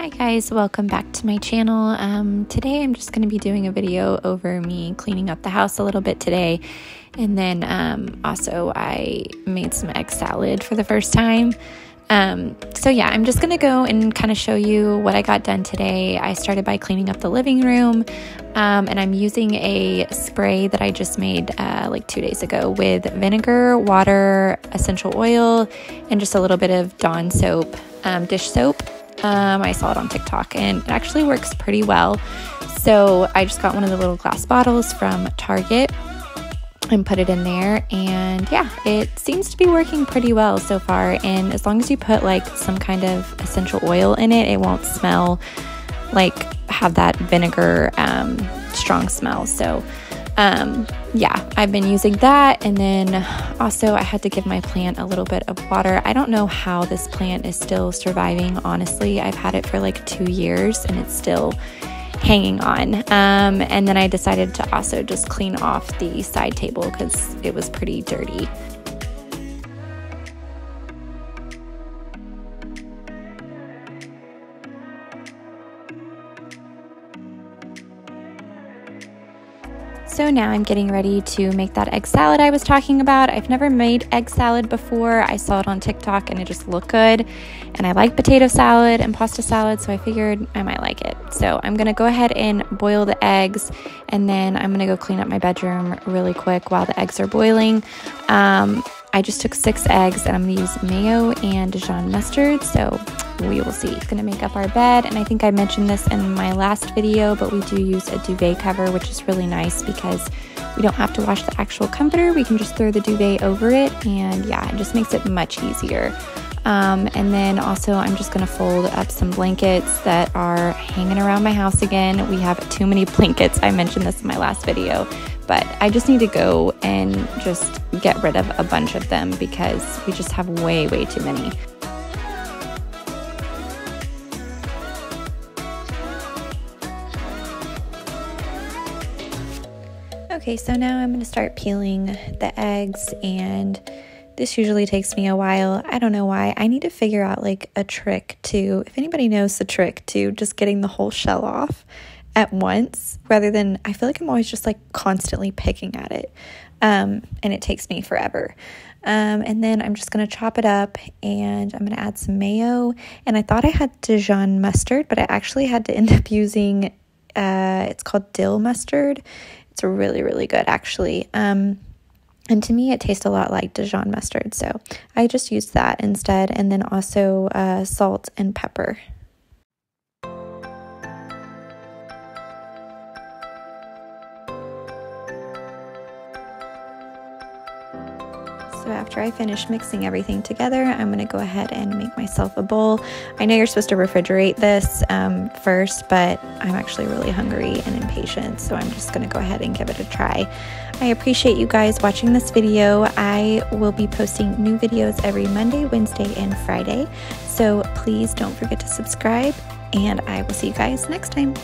Hi guys, welcome back to my channel. Um, today I'm just going to be doing a video over me cleaning up the house a little bit today. And then um, also I made some egg salad for the first time. Um, so yeah, I'm just going to go and kind of show you what I got done today. I started by cleaning up the living room um, and I'm using a spray that I just made uh, like two days ago with vinegar, water, essential oil, and just a little bit of Dawn soap, um, dish soap. Um, I saw it on TikTok and it actually works pretty well. So I just got one of the little glass bottles from Target and put it in there. And yeah, it seems to be working pretty well so far. And as long as you put like some kind of essential oil in it, it won't smell like have that vinegar um, strong smell. So um, yeah, I've been using that. And then also, I had to give my plant a little bit of water. I don't know how this plant is still surviving, honestly. I've had it for like two years and it's still hanging on. Um, and then I decided to also just clean off the side table because it was pretty dirty. So now I'm getting ready to make that egg salad I was talking about. I've never made egg salad before. I saw it on TikTok and it just looked good. And I like potato salad and pasta salad, so I figured I might like it. So I'm gonna go ahead and boil the eggs and then I'm gonna go clean up my bedroom really quick while the eggs are boiling. Um, I just took six eggs and I'm gonna use mayo and Dijon mustard. So we will see. Gonna make up our bed. And I think I mentioned this in my last video, but we do use a duvet cover, which is really nice because we don't have to wash the actual comforter. We can just throw the duvet over it. And yeah, it just makes it much easier. Um, and then also, I'm just to fold up some blankets that are hanging around my house again. We have too many blankets. I mentioned this in my last video, but I just need to go and just get rid of a bunch of them because we just have way, way too many. Okay, so now I'm going to start peeling the eggs and this usually takes me a while. I don't know why. I need to figure out like a trick to, if anybody knows the trick to just getting the whole shell off at once rather than, I feel like I'm always just like constantly picking at it. Um, and it takes me forever. Um, and then I'm just going to chop it up and I'm going to add some mayo. And I thought I had Dijon mustard, but I actually had to end up using, uh, it's called dill mustard. It's really, really good actually. Um, and to me, it tastes a lot like Dijon mustard. So I just used that instead. And then also uh, salt and pepper. So after I finish mixing everything together, I'm to go ahead and make myself a bowl. I know you're supposed to refrigerate this um, first, but I'm actually really hungry and impatient, so I'm just to go ahead and give it a try. I appreciate you guys watching this video. I will be posting new videos every Monday, Wednesday, and Friday, so please don't forget to subscribe, and I will see you guys next time.